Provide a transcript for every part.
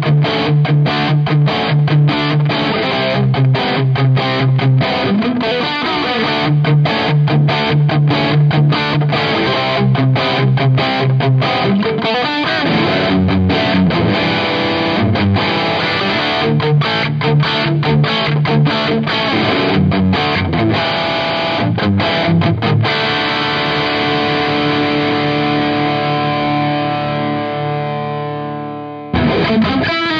Thank you. Thank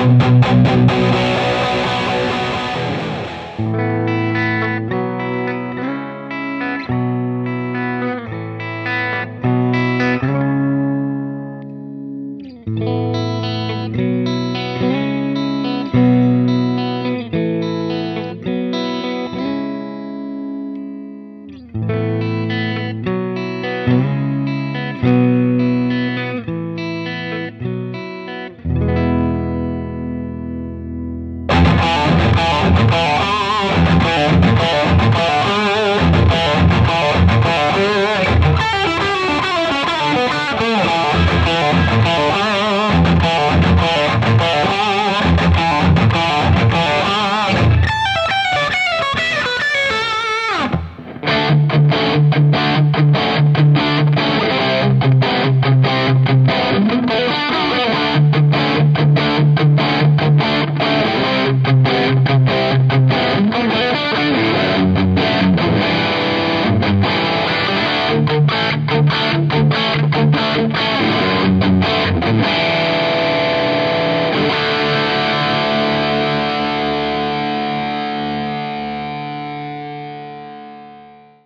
thank mm -hmm. you